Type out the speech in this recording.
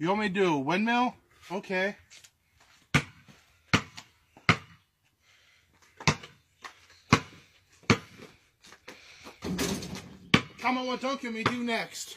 You want me to do a windmill? Okay. Comment what Don't Me do next.